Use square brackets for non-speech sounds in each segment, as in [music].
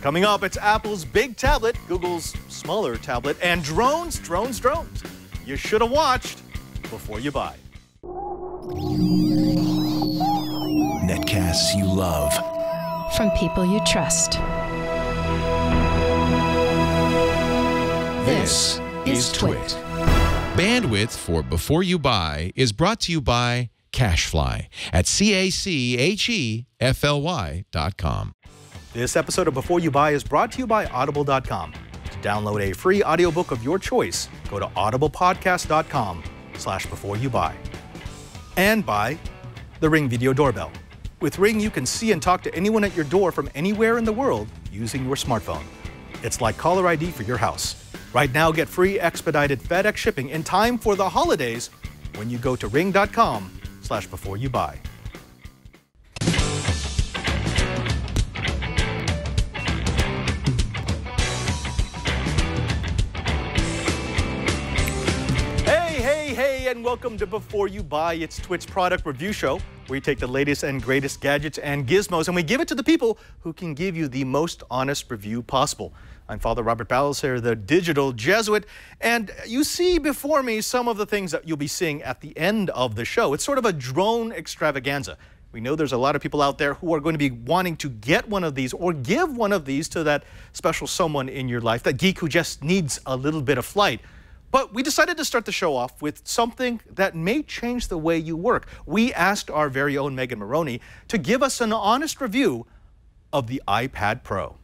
Coming up, it's Apple's big tablet, Google's smaller tablet, and drones, drones, drones. You should have watched before you buy. Netcasts you love. From people you trust. This is Twit. Bandwidth for Before You Buy is brought to you by CacheFly at C A C H E F L Y dot com. This episode of Before You Buy is brought to you by Audible.com. To download a free audiobook of your choice, go to audiblepodcast.com slash before you buy. And by the Ring Video Doorbell. With Ring, you can see and talk to anyone at your door from anywhere in the world using your smartphone. It's like caller ID for your house. Right now, get free expedited FedEx shipping in time for the holidays when you go to ring.com slash before you buy. And welcome to Before You Buy. It's TWiT's product review show. where We take the latest and greatest gadgets and gizmos and we give it to the people who can give you the most honest review possible. I'm Father Robert Ballecer, the digital Jesuit, and you see before me some of the things that you'll be seeing at the end of the show. It's sort of a drone extravaganza. We know there's a lot of people out there who are going to be wanting to get one of these or give one of these to that special someone in your life, that geek who just needs a little bit of flight. But we decided to start the show off with something that may change the way you work. We asked our very own Megan Morrone to give us an honest review of the iPad Pro.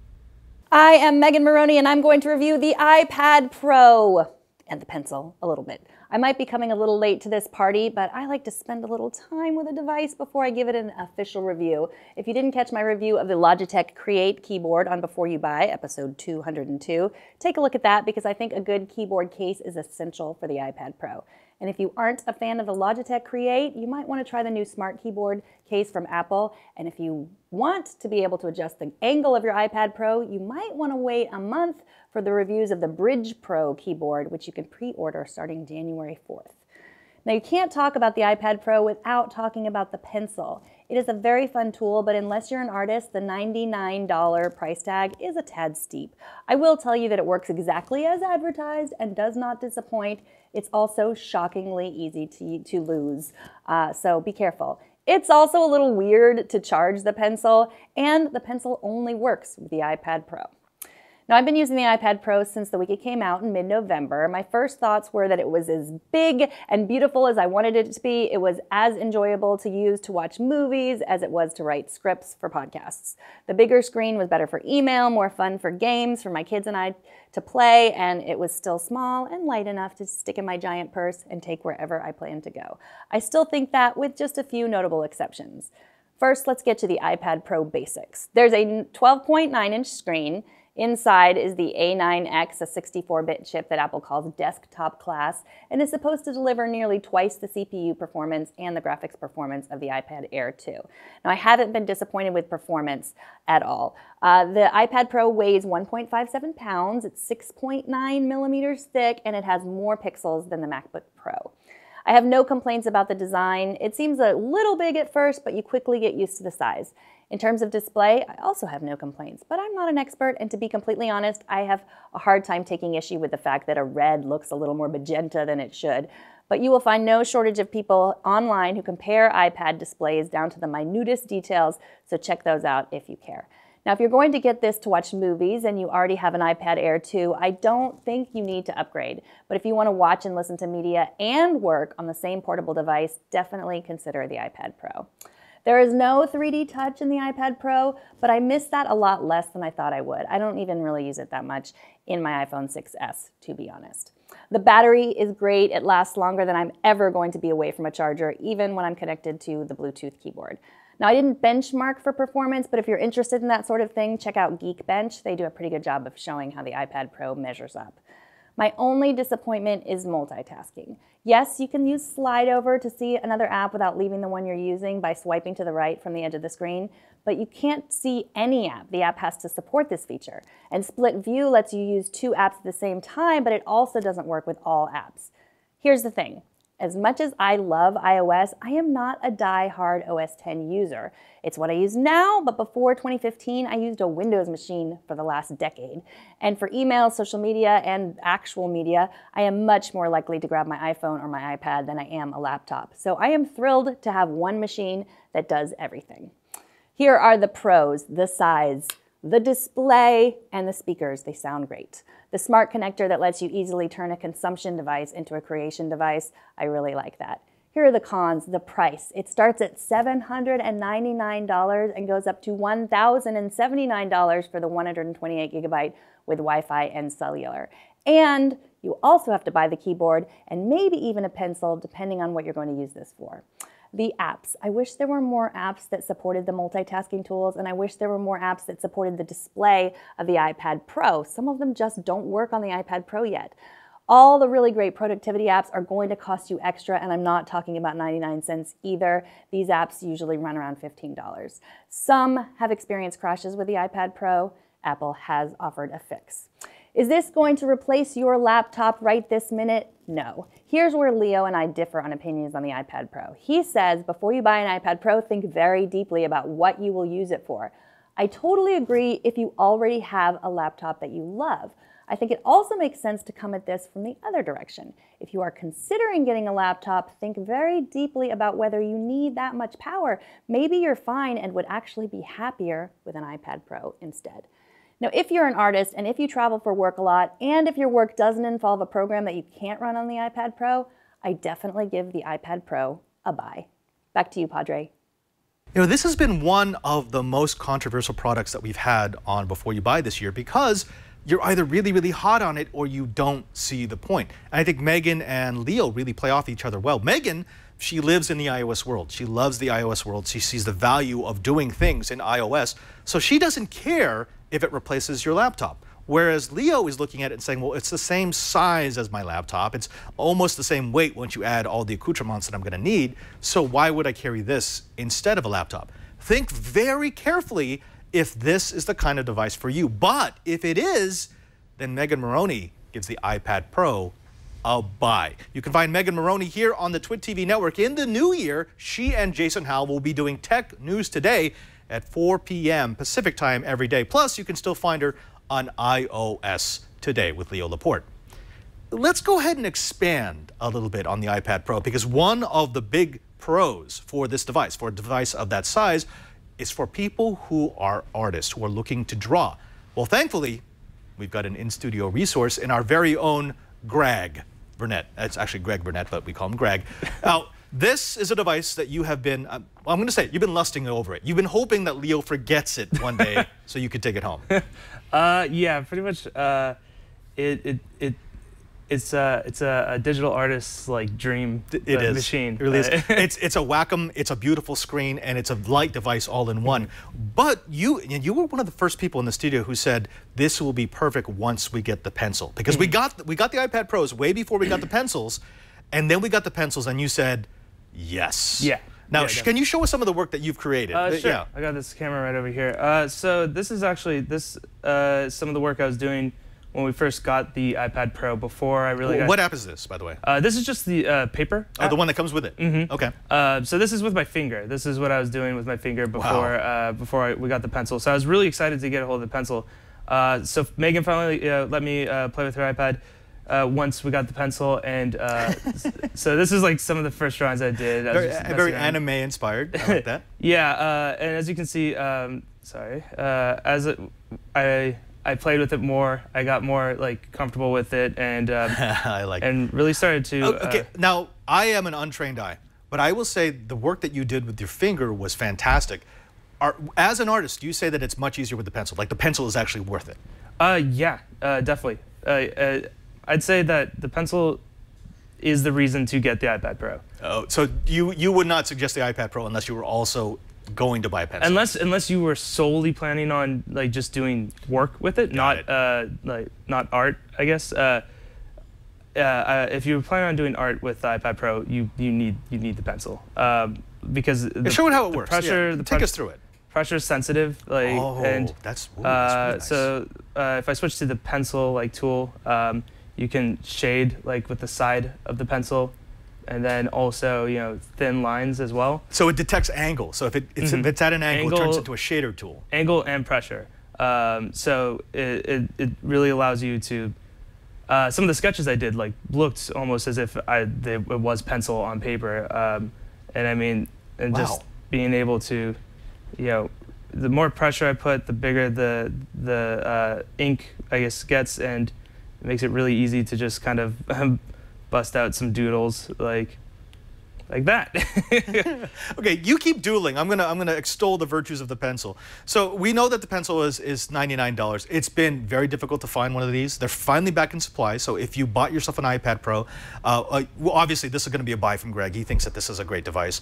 I am Megan Morrone and I'm going to review the iPad Pro and the pencil a little bit. I might be coming a little late to this party, but I like to spend a little time with a device before I give it an official review. If you didn't catch my review of the Logitech Create keyboard on Before You Buy, episode 202, take a look at that because I think a good keyboard case is essential for the iPad Pro. And if you aren't a fan of the Logitech Create, you might want to try the new Smart Keyboard case from Apple. And if you want to be able to adjust the angle of your iPad Pro, you might want to wait a month for the reviews of the Brydge Pro keyboard, which you can pre-order starting January 4th. Now, you can't talk about the iPad Pro without talking about the pencil. It is a very fun tool, but unless you're an artist, the $99 price tag is a tad steep. I will tell you that it works exactly as advertised and does not disappoint. It's also shockingly easy to, to lose, uh, so be careful. It's also a little weird to charge the pencil, and the pencil only works with the iPad Pro. Now, I've been using the iPad Pro since the week it came out in mid November. My first thoughts were that it was as big and beautiful as I wanted it to be. It was as enjoyable to use to watch movies as it was to write scripts for podcasts. The bigger screen was better for email, more fun for games for my kids and I to play, and it was still small and light enough to stick in my giant purse and take wherever I plan to go. I still think that with just a few notable exceptions. First, let's get to the iPad Pro basics. There's a 12.9 inch screen. Inside is the A9X, a 64-bit chip that Apple calls desktop class, and is supposed to deliver nearly twice the CPU performance and the graphics performance of the iPad Air 2. Now, I haven't been disappointed with performance at all. Uh, the iPad Pro weighs 1.57 pounds, it's 6.9 millimeters thick, and it has more pixels than the MacBook Pro. I have no complaints about the design. It seems a little big at first, but you quickly get used to the size. In terms of display, I also have no complaints, but I'm not an expert, and to be completely honest, I have a hard time taking issue with the fact that a red looks a little more magenta than it should. But you will find no shortage of people online who compare iPad displays down to the minutest details, so check those out if you care. Now, if you're going to get this to watch movies and you already have an iPad Air 2, I don't think you need to upgrade. But if you want to watch and listen to media and work on the same portable device, definitely consider the iPad Pro. There is no 3D touch in the iPad Pro, but I miss that a lot less than I thought I would. I don't even really use it that much in my iPhone 6S, to be honest. The battery is great. It lasts longer than I'm ever going to be away from a charger, even when I'm connected to the Bluetooth keyboard. Now, I didn't benchmark for performance, but if you're interested in that sort of thing, check out Geekbench. They do a pretty good job of showing how the iPad Pro measures up. My only disappointment is multitasking. Yes, you can use slide over to see another app without leaving the one you're using by swiping to the right from the edge of the screen, but you can't see any app. The app has to support this feature. And split view lets you use two apps at the same time, but it also doesn't work with all apps. Here's the thing. As much as I love iOS, I am not a die-hard OS 10 user. It's what I use now, but before 2015, I used a Windows machine for the last decade. And for email, social media, and actual media, I am much more likely to grab my iPhone or my iPad than I am a laptop. So I am thrilled to have one machine that does everything. Here are the pros, the size, the display, and the speakers. They sound great. The smart connector that lets you easily turn a consumption device into a creation device, I really like that. Here are the cons, the price. It starts at $799 and goes up to $1,079 for the 128 gigabyte with Wi-Fi and cellular. And you also have to buy the keyboard and maybe even a pencil depending on what you're going to use this for the apps. I wish there were more apps that supported the multitasking tools, and I wish there were more apps that supported the display of the iPad Pro. Some of them just don't work on the iPad Pro yet. All the really great productivity apps are going to cost you extra, and I'm not talking about 99 cents either. These apps usually run around $15. Some have experienced crashes with the iPad Pro. Apple has offered a fix. Is this going to replace your laptop right this minute? No. Here's where Leo and I differ on opinions on the iPad Pro. He says before you buy an iPad Pro, think very deeply about what you will use it for. I totally agree if you already have a laptop that you love. I think it also makes sense to come at this from the other direction. If you are considering getting a laptop, think very deeply about whether you need that much power. Maybe you're fine and would actually be happier with an iPad Pro instead. Now, if you're an artist and if you travel for work a lot, and if your work doesn't involve a program that you can't run on the iPad Pro, I definitely give the iPad Pro a buy. Back to you, Padre. You know, this has been one of the most controversial products that we've had on Before You Buy this year because you're either really, really hot on it or you don't see the point. And I think Megan and Leo really play off each other well. Megan, she lives in the iOS world. She loves the iOS world. She sees the value of doing things in iOS. So she doesn't care if it replaces your laptop. Whereas Leo is looking at it and saying, well, it's the same size as my laptop. It's almost the same weight once you add all the accoutrements that I'm going to need. So why would I carry this instead of a laptop? Think very carefully if this is the kind of device for you. But if it is, then Megan Morrone gives the iPad Pro a buy. You can find Megan Morrone here on the TWiT TV network. In the new year, she and Jason Howell will be doing Tech News Today at 4 p.m. Pacific time every day. Plus, you can still find her on iOS Today with Leo Laporte. Let's go ahead and expand a little bit on the iPad Pro because one of the big pros for this device, for a device of that size, is for people who are artists, who are looking to draw. Well, thankfully, we've got an in-studio resource in our very own Gregg Burnett. It's actually Greg Burnett, but we call him Greg. [laughs] Now, this is a device that you have been, uh, I'm going to say, you've been lusting over it. You've been hoping that Leo forgets it one day [laughs] so you could take it home. [laughs] uh, yeah, pretty much. Uh, it, it, it, it's a it's a, a, digital artist's like dream it is. machine. It really is. [laughs] it's it's a Wacom. It's a beautiful screen and it's a light device all in one. But you you were one of the first people in the studio who said this will be perfect once we get the pencil because we mm. got we got the iPad Pros way before we got the pencils, and then we got the pencils and you said yes. Yeah. Now, yeah, can you show us some of the work that you've created? Uh, sure. Yeah. I got this camera right over here. Uh, so this is actually this uh, some of the work I was doing when we first got the iPad Pro before I really well, got... What app is this, by the way? Uh, this is just the uh, paper Oh, the one that comes with it? Mm-hmm. Okay. Uh, so this is with my finger. This is what I was doing with my finger before wow. Uh, before I, we got the pencil. So I was really excited to get a hold of the pencil. Uh, so Megan finally uh, let me play with her iPad. Uh, once we got the pencil. And uh, [laughs] so this is like some of the first drawings I did. very, very anime inspired. I like that. [laughs] yeah, uh, and as you can see, um, sorry, as it, I I played with it more. I got more like comfortable with it, and um, [laughs] I like and really started to. Oh, okay, uh, now I am an untrained eye, but I will say the work that you did with your finger was fantastic. Are, as an artist, you say that it's much easier with the pencil. Like the pencil is actually worth it. Uh, yeah, uh, definitely. I'd say that the pencil is the reason to get the iPad Pro. Oh, so you you would not suggest the iPad Pro unless you were also going to buy a pencil. Unless unless you were solely planning on like just doing work with it, Got not it. Uh, like not art, I guess. Uh, uh, uh, if you were planning on doing art with the iPad Pro, you you need you need the pencil um, because the, show it how it works. Pressure, yeah. the take us through it. Pressure sensitive, like oh, and that's, ooh, that's really uh, nice. so uh, if I switch to the pencil like tool, um, you can shade like with the side of the pencil and then also you know thin lines as well. So it detects angle. So if, it, it's, if it's at an angle, it turns Angle- into a shader tool. angle and pressure. Um, so it, it, it really allows you to. Uh, some of the sketches I did like looked almost as if I they, it was pencil on paper, um, and I mean, and just being able to, you know, the more pressure I put, the bigger the the uh, ink I guess gets, and it makes it really easy to just kind of [laughs] bust out some doodles like like that. [laughs] [laughs] Okay, you keep dueling. I'm gonna I'm gonna extol the virtues of the pencil. So we know that the pencil is is $99. It's been very difficult to find one of these. They're finally back in supply. So if you bought yourself an iPad Pro, uh, uh, well, obviously this is gonna be a buy from Greg. He thinks that this is a great device.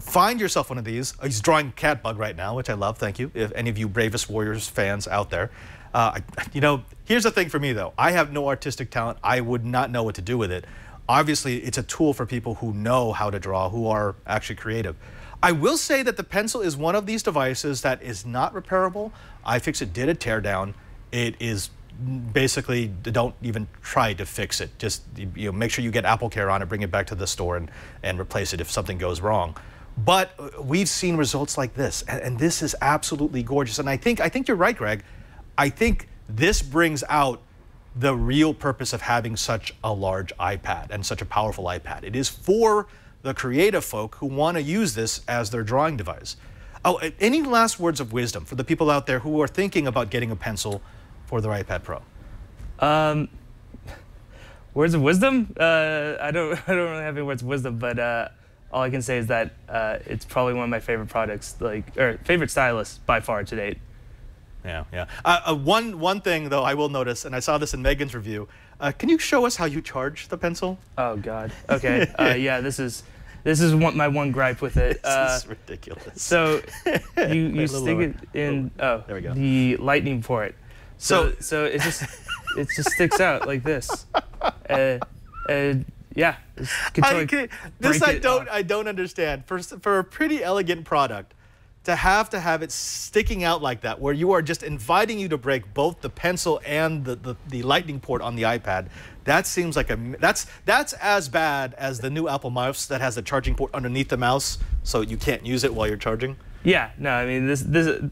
Find yourself one of these. He's drawing Catbug right now, which I love. Thank you. If any of you Bravest Warriors fans out there. Uh, you know, here's the thing for me though. I have no artistic talent. I would not know what to do with it. Obviously, it's a tool for people who know how to draw, who are actually creative. I will say that the pencil is one of these devices that is not repairable. iFixit did a teardown. It is basically don't even try to fix it. Just you know, make sure you get Apple Care on it, bring it back to the store, and and replace it if something goes wrong. But uh, we've seen results like this, and, and this is absolutely gorgeous. And I think I think you're right, Greg. I think this brings out the real purpose of having such a large iPad and such a powerful iPad. It is for the creative folk who want to use this as their drawing device. Oh, any last words of wisdom for the people out there who are thinking about getting a pencil for their iPad Pro? Um, [laughs] words of wisdom? Uh, I don't. [laughs] I don't really have any words of wisdom, but uh, all I can say is that uh, it's probably one of my favorite products, like or favorite stylus by far to date. Yeah, yeah. Uh, uh, one one thing though I will notice, and I saw this in Megan's review. Uh, can you show us how you charge the pencil? Oh God. Okay. [laughs] Uh, yeah. This is this is one, my one gripe with it. Uh, [laughs] this is ridiculous. so [laughs] you you stick lower. it in oh There we go. the lightning port. So So- so it just it just sticks out like this. Uh, and yeah. I this I don't off. I don't understand. For for a pretty elegant product, to have to have it sticking out like that, where you are just inviting you to break both the pencil and the, the, the lightning port on the iPad, that seems like a that's that's as bad as the new Apple mouse that has a charging port underneath the mouse, so you can't use it while you're charging. Yeah, no, I mean this this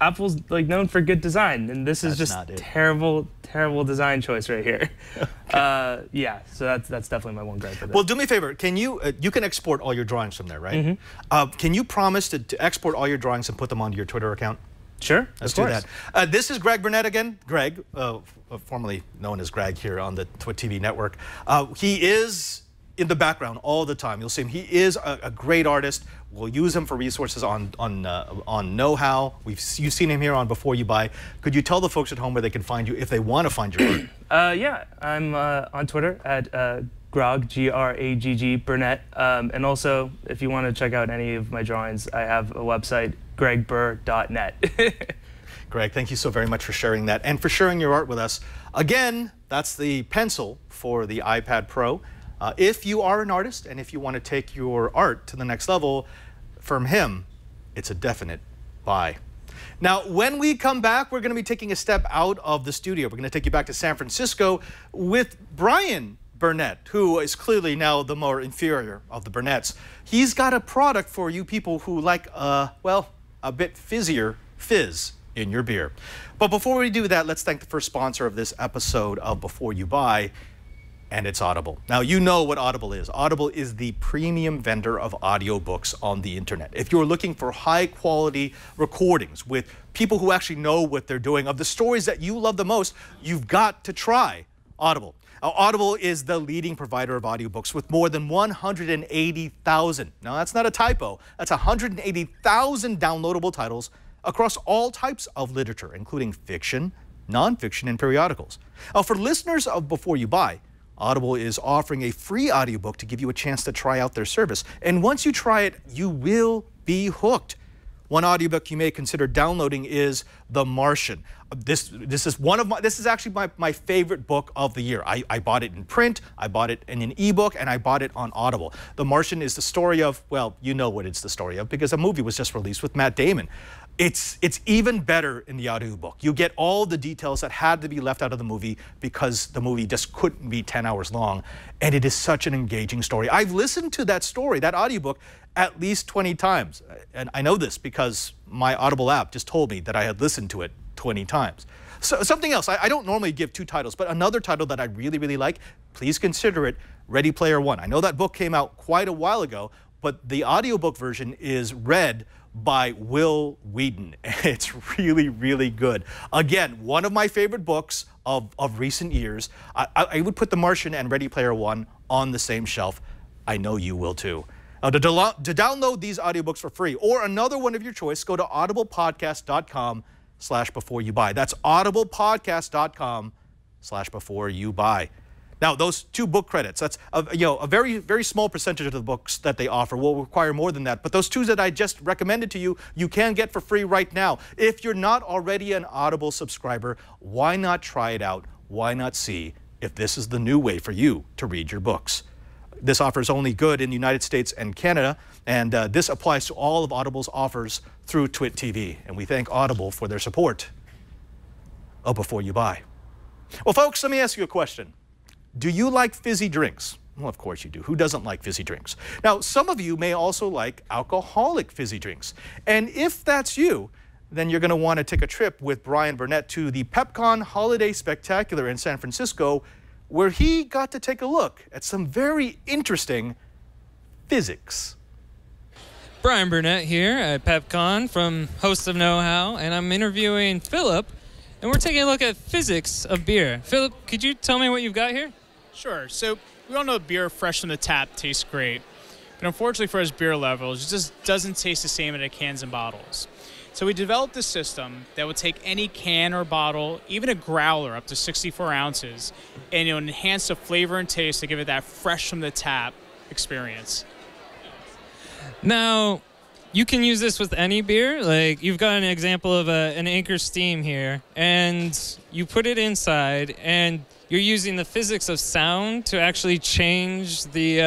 Apple's like known for good design, and this is That's just terrible, terrible design choice right here. [laughs] uh, yeah, so that's that's definitely my one gripe with it. Well, do me a favor. Can you uh, you can export all your drawings from there, right? Mm-hmm. Uh, can you promise to, to export all your drawings and put them onto your Twitter account? sure, Let's of do that. Uh, this is Greg Burnett again. Greg, uh, uh, formerly known as Greg here on the Twit TV network. Uh, he is in the background all the time. You'll see him. He is a, a great artist. We'll use him for resources on on uh, on Know How. We've you've seen him here on Before You Buy. Could you tell the folks at home where they can find you if they want to find your art? [clears throat] Uh, yeah, I'm uh, on Twitter at uh, Grog G R A G G Burnett, um, and also if you want to check out any of my drawings, I have a website gregburr.net. [laughs] Greg, thank you so very much for sharing that and for sharing your art with us. Again, that's the pencil for the iPad Pro. Uh, if you are an artist and if you want to take your art to the next level, from him, it's a definite buy. Now, when we come back, we're going to be taking a step out of the studio. We're going to take you back to San Francisco with Bryan Burnett, who is clearly now the more inferior of the Burnetts. He's got a product for you people who like, uh, well, a bit fizzier fizz in your beer. But before we do that, let's thank the first sponsor of this episode of Before You Buy, and it's Audible. Now, you know what Audible is. Audible is the premium vendor of audiobooks on the internet. If you're looking for high quality recordings with people who actually know what they're doing of the stories that you love the most, you've got to try Audible. Now, Audible is the leading provider of audiobooks with more than 180,000. Now, that's not a typo. That's 180,000 downloadable titles across all types of literature, including fiction, nonfiction, and periodicals. Now, for listeners of Before You Buy, Audible is offering a free audiobook to give you a chance to try out their service. And once you try it, you will be hooked. One audiobook you may consider downloading is The Martian. This, this is one of my, this is actually my, my favorite book of the year. I, I bought it in print, I bought it in an ebook, and I bought it on Audible. The Martian is the story of, well, you know what it's the story of because a movie was just released with Matt Damon. It's it's even better in the audiobook. You get all the details that had to be left out of the movie because the movie just couldn't be 10 hours long. And it is such an engaging story. I've listened to that story, that audiobook, at least 20 times. And I know this because my Audible app just told me that I had listened to it 20 times. So something else, I, I don't normally give two titles, but another title that I really, really like, please consider it Ready Player One. I know that book came out quite a while ago, but the audiobook version is read by Wil Wheaton. [laughs] It's really, really good. Again, one of my favorite books of, of recent years. I, I would put The Martian and Ready Player One on the same shelf. I know you will too. Now, to, to download these audiobooks for free or another one of your choice, go to audiblepodcast.com slash before you buy. That's audiblepodcast.com slash before you buy. Now, those two book credits, that's a, you know, a very, very small percentage of the books that they offer will require more than that. But those two that I just recommended to you, you can get for free right now. If you're not already an Audible subscriber, why not try it out? Why not see if this is the new way for you to read your books? This offer is only good in the United States and Canada, and uh, this applies to all of Audible's offers through TWiT TV. And we thank Audible for their support. Oh, before you buy. Well, folks, let me ask you a question. Do you like fizzy drinks? Well, of course you do. Who doesn't like fizzy drinks? Now, some of you may also like alcoholic fizzy drinks. And if that's you, then you're going to want to take a trip with Bryan Burnett to the Pepcom Holiday Spectacular in San Francisco, where he got to take a look at some very interesting physics. Bryan Burnett here at Pepcom from Host of Know How, and I'm interviewing Philip, and we're taking a look at physics of beer. Philip, could you tell me what you've got here? Sure. So we all know beer fresh from the tap tastes great, but unfortunately for us beer levels, it just doesn't taste the same in the cans and bottles. So we developed a system that would take any can or bottle, even a growler up to 64 ounces, and it would enhance the flavor and taste to give it that fresh from the tap experience. Now, you can use this with any beer. Like you've got an example of a, an Anchor Steam here, and you put it inside, and you're using the physics of sound to actually change the uh,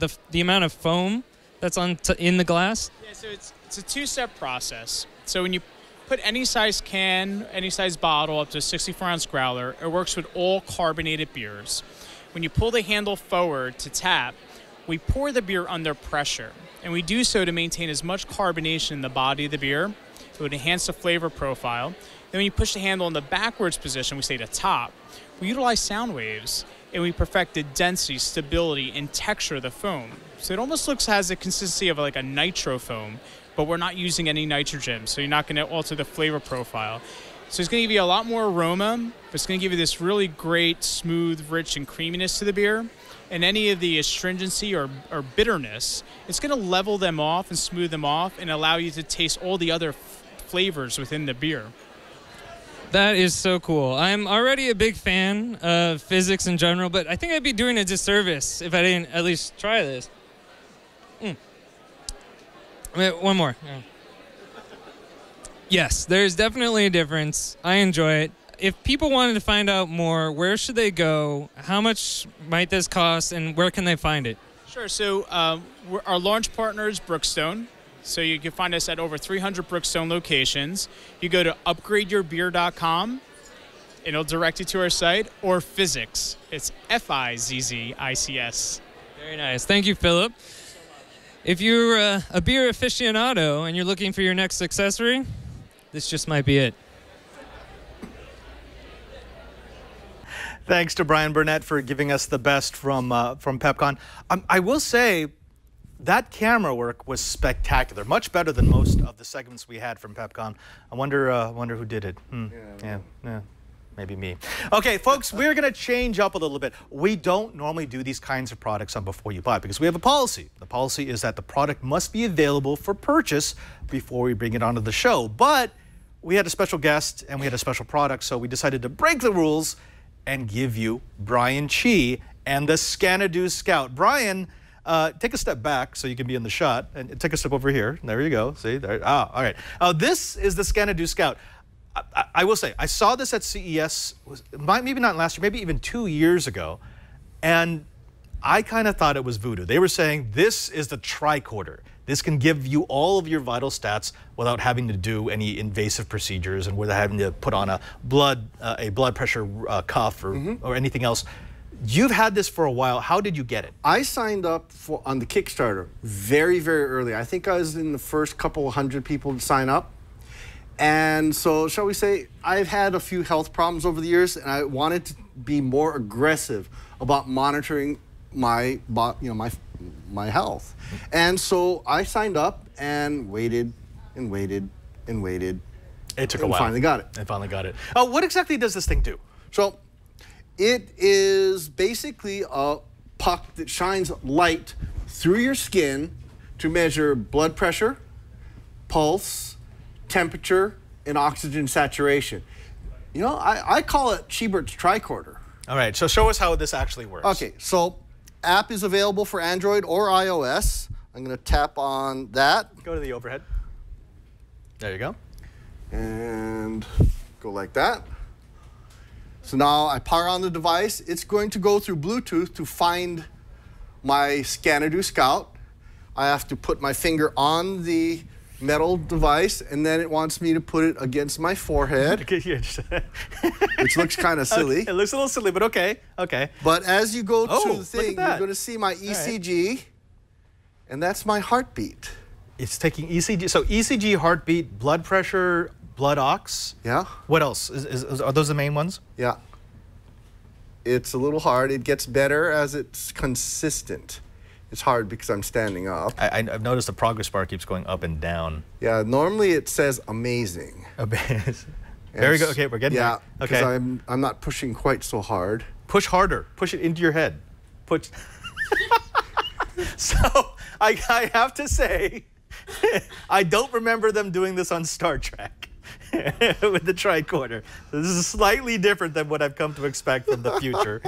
the, the amount of foam that's on in the glass. Yeah, so it's it's a two-step process. So when you put any size can, any size bottle up to a 64 ounce growler, it works with all carbonated beers. When you pull the handle forward to tap, we pour the beer under pressure, and we do so to maintain as much carbonation in the body of the beer. It would enhance the flavor profile. Then when you push the handle in the backwards position, we say to top, we utilize sound waves and we perfected density, stability, and texture of the foam. So it almost looks has the consistency of like a nitro foam, but we're not using any nitrogen, so you're not going to alter the flavor profile. So it's going to give you a lot more aroma, but it's going to give you this really great, smooth, rich, and creaminess to the beer. And any of the astringency or, or bitterness, it's going to level them off and smooth them off and allow you to taste all the other flavors within the beer. That is so cool. I'm already a big fan of physics in general, but I think I'd be doing a disservice if I didn't at least try this. Mm. Wait, one more. Yeah. Yes, there's definitely a difference. I enjoy it. If people wanted to find out more, where should they go? How much might this cost, and where can they find it? Sure. So um, our launch partner is Brookstone. So you can find us at over 300 Brookstone locations. You go to upgradeyourbeer.com, and it'll direct you to our site, or Fizzics. It's F I Z Z I C S. Very nice. Thank you, Philip. If you're a, a beer aficionado and you're looking for your next accessory, this just might be it. Thanks to Bryan Burnett for giving us the best from uh, from Pepcom. Um, I will say that camera work was spectacular, much better than most of the segments we had from Pepcom. I wonder, uh, wonder who did it. Hmm. Yeah, yeah, yeah, maybe me. Okay, folks, [laughs] we're going to change up a little bit. We don't normally do these kinds of products on Before You Buy because we have a policy. The policy is that the product must be available for purchase before we bring it onto the show. But we had a special guest and we had a special product, so we decided to break the rules and give you Brian Chee and the Scanadu Scout. Brian uh, take a step back so you can be in the shot, and take a step over here. There you go. See there. Ah, all right. Uh, this is the Scanadu Scout. I, I, I, will say I saw this at CES. Was maybe not last year, maybe even two years ago, and I kind of thought it was voodoo. They were saying this is the tricorder. This can give you all of your vital stats without having to do any invasive procedures and without having to put on a blood uh, a blood pressure uh, cuff or, Mm-hmm. or anything else. You've had this for a while. How did you get it? I signed up for on the Kickstarter very, very early. I think I was in the first couple hundred people to sign up. And so, shall we say, I've had a few health problems over the years, and I wanted to be more aggressive about monitoring my, you know, my, my health. And so I signed up and waited and waited and waited. It took a and while. Finally got it. I finally got it. Oh, what exactly does this thing do? So it is basically a puck that shines light through your skin to measure blood pressure, pulse, temperature, and oxygen saturation. You know, I, I call it Cheebert's tricorder. All right, so show us how this actually works. Okay, so app is available for Android or iOS. I'm going to tap on that Go to the overhead. There you go. and go like that. So now I power on the device. It's going to go through Bluetooth to find my Scanadu Scout. I have to put my finger on the metal device, and then it wants me to put it against my forehead, Okay, [laughs] yeah, just- which looks kind [laughs] of silly. it looks a little silly, but okay. Okay. But as you go Oh, to the thing, you're going to see my ECG, and that's my heartbeat. It's taking ECG. So ECG, heartbeat, blood pressure, blood ox. Yeah? What else? Is, is, are those the main ones? Yeah. It's a little hard. It gets better as it's consistent. It's hard because I'm standing up. I, I've noticed the progress bar keeps going up and down. Yeah, normally it says amazing. [laughs] A bit. Very good. Okay, we're getting yeah, there. because Okay. I'm I'm not pushing quite so hard. Push harder. Push it into your head. Push. [laughs] so I, I have to say, [laughs] I don't remember them doing this on Star Trek [laughs] with the tricorder. This is slightly different than what I've come to expect from the future.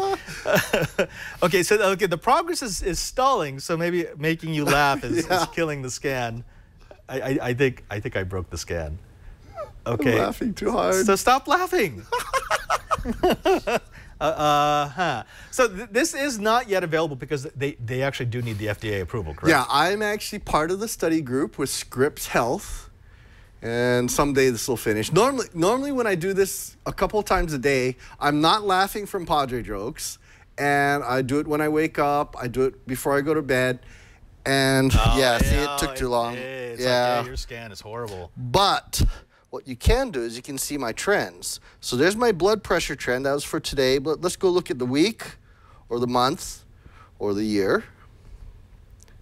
[laughs] okay, so okay, the progress is, is stalling, so maybe making you laugh is, [laughs] Yeah. is killing the scan. I, I, I think I think I broke the scan. Okay. I'm laughing too hard. So stop laughing. uh, uh, huh. So th- this is not yet available because they, they actually do need the FDA approval, correct? yeah, I'm actually part of the study group with Scripps Health, and someday this will finish. Normally, normally when I do this a couple times a day, I'm not laughing from Padre jokes, and I do it when I wake up. I do it before I go to bed, and Oh, [laughs] yeah, see, it took oh, too long. Like, yeah. yeah, your scan is horrible. But what you can do is you can see my trends. So there's my blood pressure trend. That was for today. But let's go look at the week or the month or the year.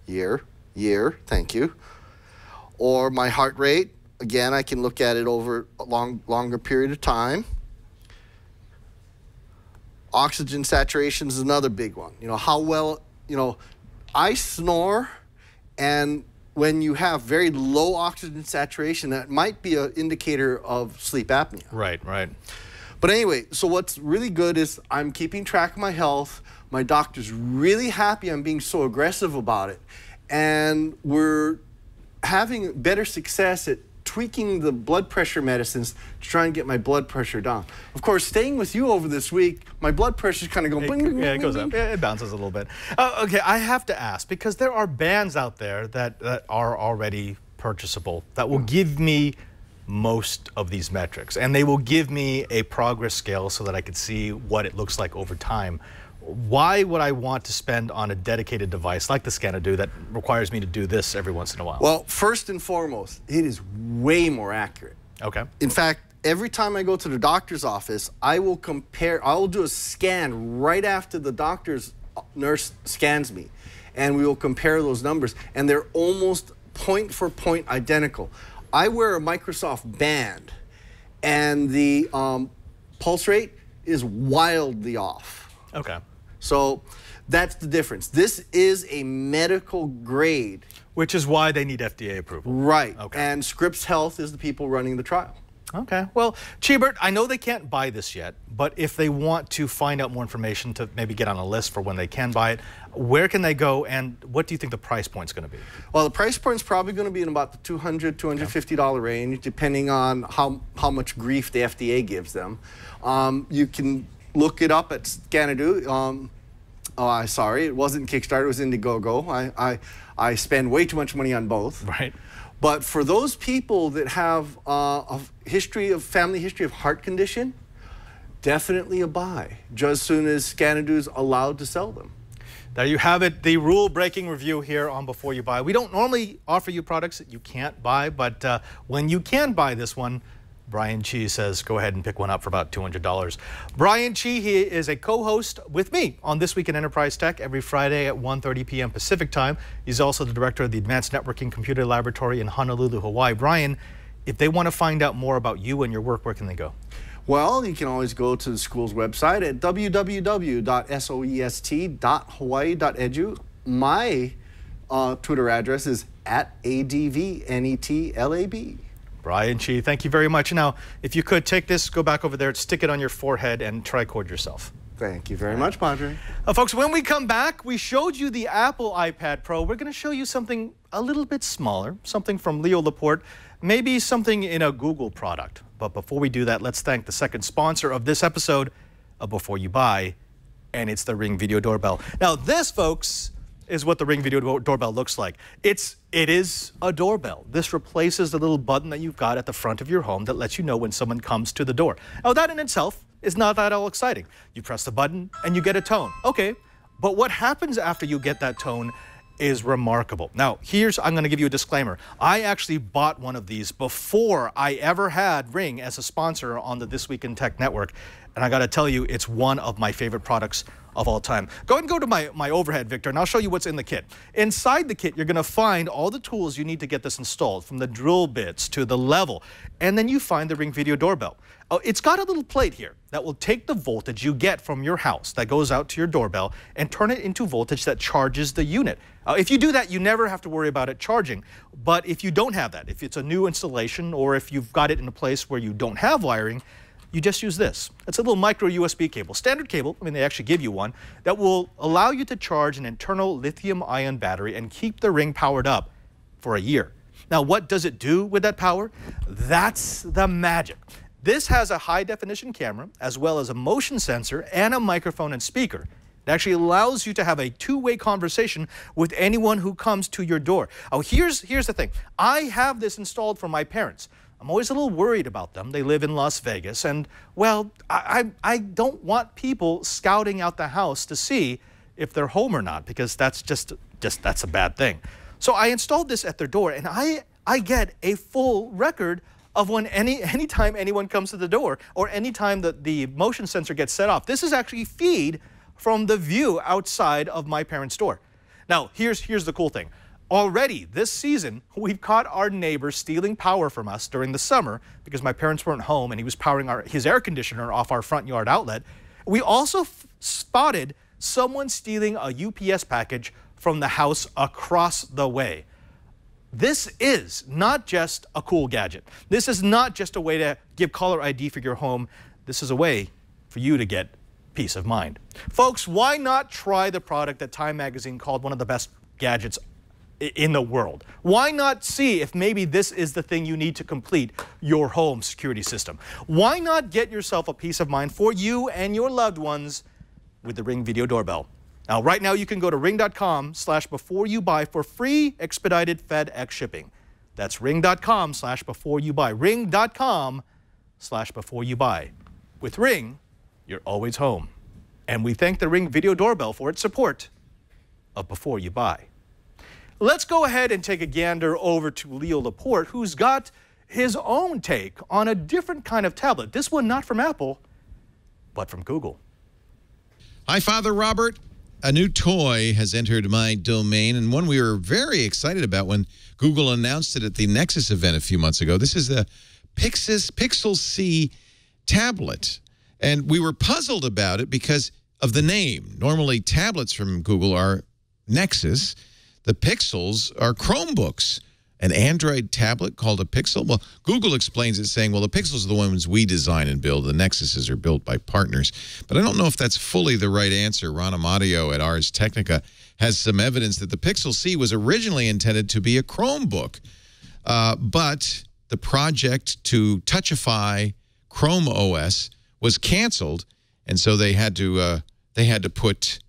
Year, year, thank you. Or my heart rate. Again, I can look at it over a long, longer period of time. Oxygen saturation is another big one. You know, how well, you know, I snore and when you have very low oxygen saturation, that might be an indicator of sleep apnea. Right, right. But anyway, so what's really good is I'm keeping track of my health. My doctor's really happy I'm being so aggressive about it. And we're having better success at tweaking the blood pressure medicines to try and get my blood pressure down. Of course, staying with you over this week, my blood pressure's kind of going It, yeah, it goes up. Yeah, it bounces a little bit. Uh, okay, I have to ask because there are bands out there that, that are already purchasable that will give me most of these metrics and they will give me a progress scale so that I can see what it looks like over time. Why would I want to spend on a dedicated device like the Scanadu that requires me to do this every once in a while? Well, first and foremost, it is way more accurate. okay. In fact, every time I go to the doctor's office, I will compare, I will do a scan right after the doctor's uh, nurse scans me. And we will compare those numbers. And they're almost point for point identical. I wear a Microsoft band, and the um, pulse rate is wildly off. Okay. So that's the difference. This is a medical grade. Which is why they need FDA approval. Right. Okay. And Scripps Health is the people running the trial. Okay. Well, Cheebert, I know they can't buy this yet, but if they want to find out more information to maybe get on a list for when they can buy it, where can they go and what do you think the price point's going to be? Well, the price point's probably going to be in about the 200 $250 range, depending on how, how much grief the FDA gives them. Um, you can look it up at Scanadu. Um, Oh, I sorry, it wasn't Kickstarter. It was Indiegogo. I, I, I spend way too much money on both. Right. But for those people that have uh, a history of family history of heart condition, definitely a buy. Just as soon as Scanadu's allowed to sell them. There you have it, the rule-breaking review here on Before You Buy. We don't normally offer you products that you can't buy, but uh, when you can buy this one, Brian Chee says go ahead and pick one up for about $200. Brian Chee, he is a co-host with me on This Week in Enterprise Tech every Friday at 1.30 p.m. Pacific Time. He's also the director of the Advanced Networking Computer Laboratory in Honolulu, Hawaii. Brian, if they want to find out more about you and your work, where can they go? Well, you can always go to the school's website at www.soest.hawaii.edu. My uh, Twitter address is at ADVNETLAB. Brian Chee, thank you very much. Now, if you could take this, go back over there, stick it on your forehead, and tricord yourself. Thank you very much, Padre. Uh, folks, when we come back, we showed you the Apple iPad Pro. We're going to show you something a little bit smaller, something from Leo Laporte, maybe something in a Google product. But before we do that, let's thank the second sponsor of this episode of Before You Buy, and it's the Ring Video Doorbell. Now, this, folks, is what the Ring Video Doorbell looks like. It's it is a doorbell. This replaces the little button that you've got at the front of your home that lets you know when someone comes to the door. Now, that in itself is not that all exciting. You press the button and you get a tone. Okay, but what happens after you get that tone is remarkable. Now, here's, I'm going to give you a disclaimer. I actually bought one of these before I ever had Ring as a sponsor on the This Week in Tech Network. And I got to tell you, it's one of my favorite products of all time. Go ahead and go to my, my overhead, Victor, and I'll show you what's in the kit. Inside the kit, you're to find all the tools you need to get this installed, from the drill bits to the level. And then you find the Ring Video Doorbell. Oh, it's got a little plate here that will take the voltage you get from your house that goes out to your doorbell and turn it into voltage that charges the unit. Uh, if you do that, you never have to worry about it charging. But if you don't have that, if it's a new installation or if you've got it in a place where you don't have wiring, you just use this. It's a little micro USB cable, standard cable, I mean, they actually give you one, that will allow you to charge an internal lithium ion battery and keep the ring powered up for a year. Now, what does it do with that power? That's the magic. This has a high definition camera, as well as a motion sensor and a microphone and speaker. It actually allows you to have a two-way conversation with anyone who comes to your door. Oh, here's, here's the thing. I have this installed for my parents. I'm always a little worried about them. They live in Las Vegas, and well, I, I, I don't want people scouting out the house to see if they're home or not, because that's just, just that's a bad thing. So I installed this at their door, and I, I get a full record of when any [laughs] anytime anyone comes to the door or anytime that the motion sensor gets set off. This is actually feed from the view outside of my parents' door. Now, here's, here's the cool thing. Already this season, we've caught our neighbor stealing power from us during the summer because my parents weren't home and he was powering our, his air conditioner off our front yard outlet. We also spotted someone stealing a UPS package from the house across the way. This is not just a cool gadget. This is not just a way to give caller ID for your home. This is a way for you to get peace of mind. Folks, why not try the product that Time Magazine called one of the best gadgets in the world. Why not see if maybe this is the thing you need to complete your home security system? Why not get yourself a peace of mind for you and your loved ones with the Ring Video Doorbell? Now, right now, you can go to ring.com slash before you buy for free expedited FedEx shipping. That's ring.com slash before you buy. Ring.com slash before you buy. With Ring, you're always home. And we thank the Ring Video Doorbell for its support of Before You Buy. Let's go ahead and take a gander over to Leo Laporte, who's got his own take on a different kind of tablet. This one not from Apple, but from Google. Hi, Father Robert. A new toy has entered my domain, and one we were very excited about when Google announced it at the Nexus event a few months ago. This is the Pixis Pixel C tablet. And we were puzzled about it because of the name. Normally, tablets from Google are Nexus. The Pixels are Chromebooks. An Android tablet called a Pixel? Well, Google explains it saying, well, the Pixels are the ones we design and build. The Nexuses are built by partners. But I don't know if that's fully the right answer. Ron Amadeo at Ars Technica has some evidence that the Pixel C was originally intended to be a Chromebook. Uh, but the project to touchify Chrome OS was canceled, and so they had to uh, they had to put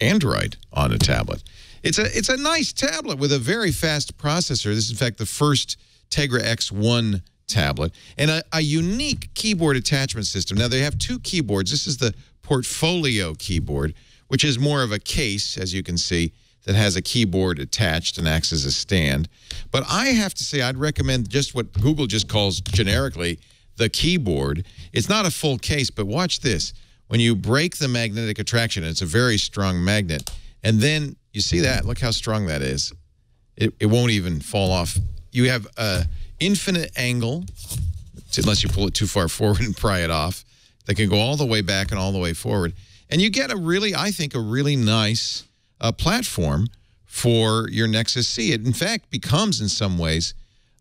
Android on a tablet. It's a it's a nice tablet with a very fast processor. This is in fact the first Tegra X1 tablet and a, a unique keyboard attachment system. Now they have two keyboards. This is the Portfolio keyboard, which is more of a case, as you can see, that has a keyboard attached and acts as a stand. But I have to say I'd recommend just what Google just calls generically the keyboard. It's not a full case, but watch this. When you break the magnetic attraction, it's a very strong magnet, and then you see that? Look how strong that is. It, it won't even fall off. You have a infinite angle, unless you pull it too far forward [laughs] and pry it off, that can go all the way back and all the way forward. And you get a really, I think, a really nice uh, platform for your Nexus C. It, in fact, becomes in some ways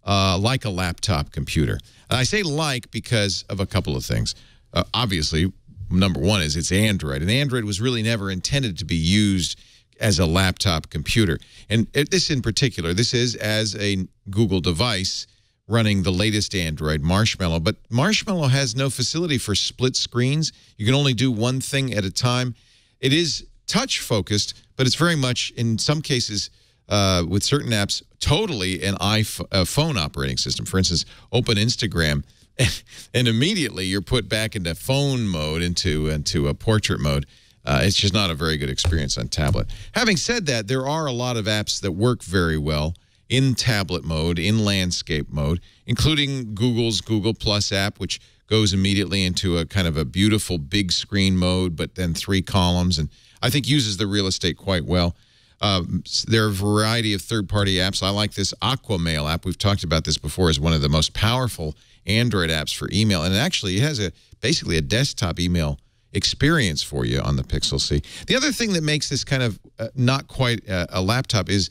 uh, like a laptop computer. And I say like because of a couple of things. Uh, obviously, number one is it's Android, and Android was really never intended to be used as a laptop computer. And this in particular, this is as a Google device running the latest Android, Marshmallow. But Marshmallow has no facility for split screens. You can only do one thing at a time. It is touch focused, but it's very much, in some cases, uh, with certain apps, totally an iPhone operating system. For instance, open Instagram, [laughs] and, immediately you're put back into phone mode, into into a portrait mode. Uh, it's just not a very good experience on tablet. Having said that, there are a lot of apps that work very well in tablet mode, in landscape mode, including Google's Google Plus app, which goes immediately into a kind of a beautiful big screen mode, but then three columns, and I think uses the real estate quite well. Um, there are a variety of third-party apps. I like this Aquamail app. We've talked about this before as one of the most powerful Android apps for email, and actually it has a basically a desktop email experience for you on the Pixel C. The other thing that makes this kind of uh, not quite a, a laptop is,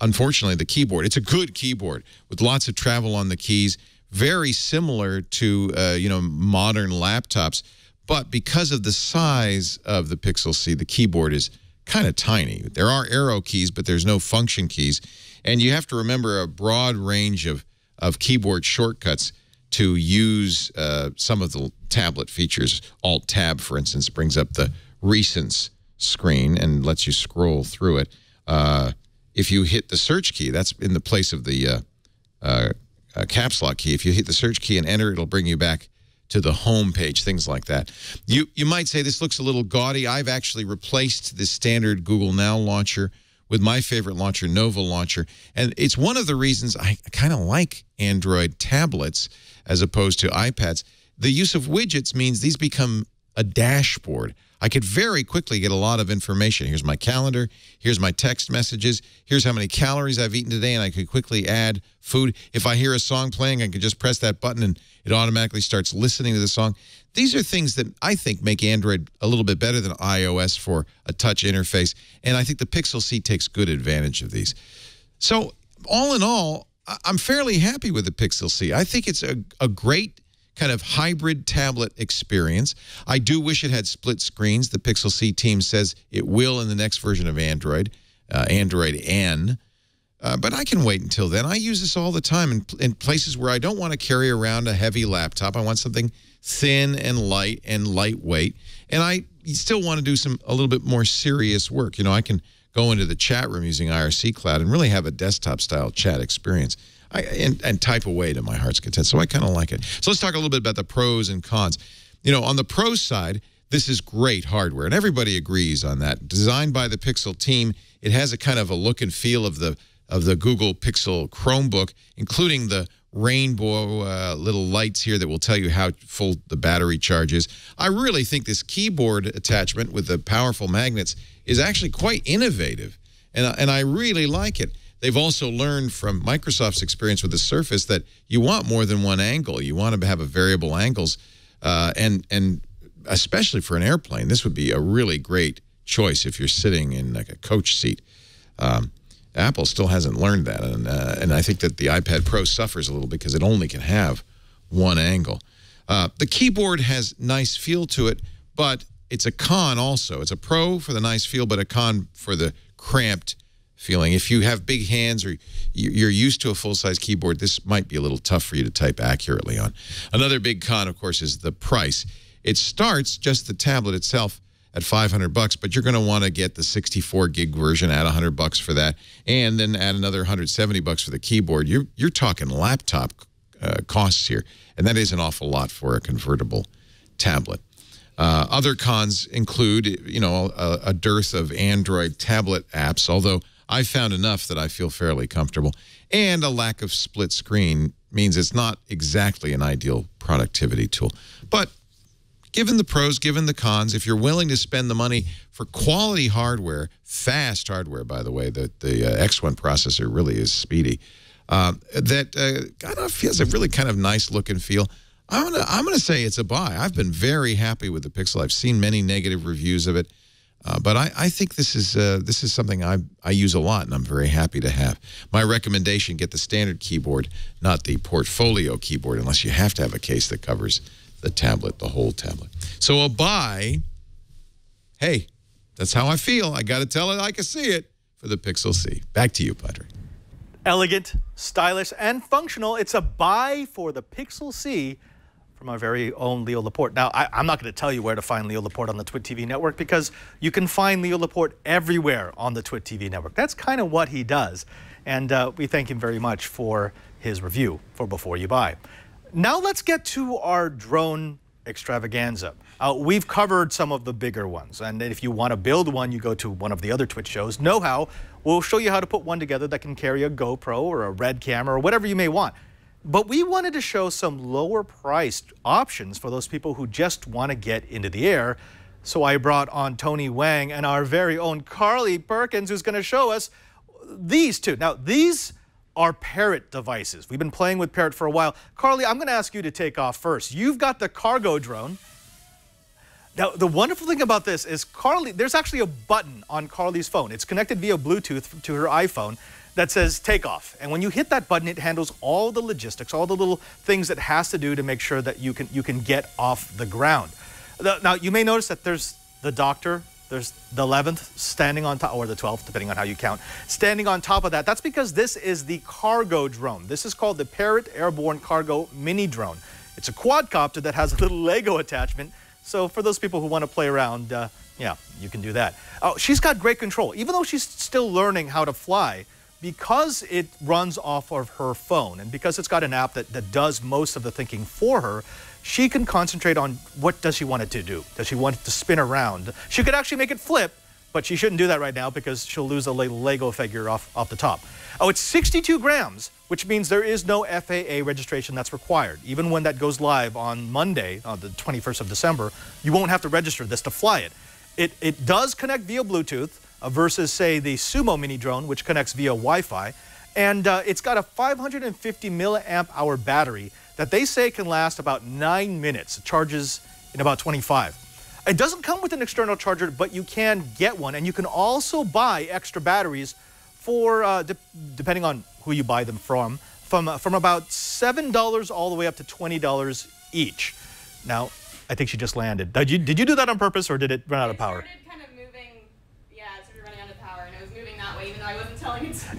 unfortunately, the keyboard. It's a good keyboard with lots of travel on the keys, very similar to uh, you know modern laptops. But because of the size of the Pixel C, the keyboard is kind of tiny. There are arrow keys, but there's no function keys. And you have to remember a broad range of, of keyboard shortcuts to use uh, some of the tablet features. Alt-Tab, for instance, brings up the recents screen and lets you scroll through it. Uh, if you hit the search key, that's in the place of the uh, uh, uh caps lock key. If you hit the search key and enter, it'll bring you back to the home page, things like that. You, you might say this looks a little gaudy. I've actually replaced the standard Google Now launcher with my favorite launcher, Nova Launcher. And it's one of the reasons I kind of like Android tablets as opposed to iPads. The use of widgets means these become a dashboard. I could very quickly get a lot of information. Here's my calendar. Here's my text messages. Here's how many calories I've eaten today, and I could quickly add food. If I hear a song playing, I could just press that button, and it automatically starts listening to the song. These are things that I think make Android a little bit better than iOS for a touch interface, and I think the Pixel C takes good advantage of these. So all in all, I'm fairly happy with the Pixel C. I think it's a, a great kind of hybrid tablet experience. I do wish it had split screens. The Pixel C team says it will in the next version of Android, uh, Android N. Uh, but I can wait until then. I use this all the time in, in places where I don't want to carry around a heavy laptop. I want something thin and light and lightweight. And I still want to do some a little bit more serious work. You know, I can go into the chat room using IRC Cloud and really have a desktop-style chat experience. I, and, and type away to my heart's content. So I kind of like it. So let's talk a little bit about the pros and cons. You know, on the pros side, this is great hardware, and everybody agrees on that. Designed by the Pixel team, it has a kind of a look and feel of the of the Google Pixel Chromebook, including the rainbow uh, little lights here that will tell you how full the battery charge is. I really think this keyboard attachment with the powerful magnets is actually quite innovative, and, and I really like it. They've also learned from Microsoft's experience with the Surface that you want more than one angle. You want to have a variable angles, uh, and and especially for an airplane, this would be a really great choice if you're sitting in like a coach seat. Um, Apple still hasn't learned that, and uh, and I think that the iPad Pro suffers a little because it only can have one angle. Uh, the keyboard has nice feel to it, but it's a con also. It's a pro for the nice feel, but a con for the cramped feeling. If you have big hands or you're used to a full-size keyboard, this might be a little tough for you to type accurately on. Another big con, of course, is the price. It starts, just the tablet itself, at 500 bucks, but you're going to want to get the 64 gig version, at 100 bucks for that, and then add another 170 bucks for the keyboard. You're you're talking laptop uh, costs here, and that is an awful lot for a convertible tablet. Uh, other cons include, you know, a, a, dearth of Android tablet apps, although I found enough that I feel fairly comfortable, and a lack of split screen means it's not exactly an ideal productivity tool. But given the pros, given the cons, if you're willing to spend the money for quality hardware, fast hardware, by the way, the, the uh, X1 processor really is speedy, uh, that kind of feels a really kind of nice look and feel. I'm gonna I'm gonna say it's a buy. I've been very happy with the Pixel. I've seen many negative reviews of it. Uh, but I, I think this is uh, this is something I, I use a lot, and I'm very happy to have. My recommendation, get the standard keyboard, not the portfolio keyboard, unless you have to have a case that covers the tablet, the whole tablet. So a buy, hey, that's how I feel. I got to tell it like I see it for the Pixel C. Back to you, Patrick. Elegant, stylish, and functional. It's a buy for the Pixel C from our very own Leo Laporte. Now, I, am not going to tell you where to find Leo Laporte on the TWiT TV network because you can find Leo Laporte everywhere on the TWiT TV network. That's kind of what he does. And uh, we thank him very much for his review for Before You Buy. Now let's get to our drone extravaganza. Uh, we've covered some of the bigger ones. And if you want to build one, you go to one of the other TWiT shows. Know How We'll show you how to put one together that can carry a GoPro or a Red camera or whatever you may want. But we wanted to show some lower priced options for those people who just want to get into the air. So I brought on Tony Wang and our very own Carly Perkins, who's going to show us these two. Now, these are Parrot devices. We've been playing with Parrot for a while. Carly, I'm going to ask you to take off first. You've got the cargo drone. Now, the wonderful thing about this is Carly, there's actually a button on Carly's phone. It's connected via Bluetooth to her iPhone that says takeoff. And when you hit that button, it handles all the logistics, all the little things that has to do to make sure that you can you can get off the ground. Now you may notice that there's the doctor, there's the 11th standing on top, or the 12th, depending on how you count, standing on top of that. That's because this is the cargo drone. This is called the Parrot Airborne Cargo Mini Drone. It's a quadcopter that has a little Lego attachment. So for those people who want to play around, uh, yeah, you can do that. Oh, she's got great control. Even though she's still learning how to fly, because it runs off of her phone and because it's got an app that, that does most of the thinking for her, she can concentrate on what does she want it to do. Does she want it to spin around? She could actually make it flip, but she shouldn't do that right now because she'll lose a Lego figure off, off the top. Oh, it's 62 grams, which means there is no FAA registration that's required. Even when that goes live on Monday, on the 21st of December, you won't have to register this to fly it. It, it does connect via Bluetooth uh, versus, say, the Sumo mini drone, which connects via Wi Fi. And uh, it's got a 550 milliamp hour battery that they say can last about nine minutes. It charges in about 25. It doesn't come with an external charger, but you can get one. And you can also buy extra batteries for, uh, de depending on who you buy them from, from, uh, from about $7 all the way up to $20 each. Now, I think she just landed. Did you, did you do that on purpose or did it run out of power?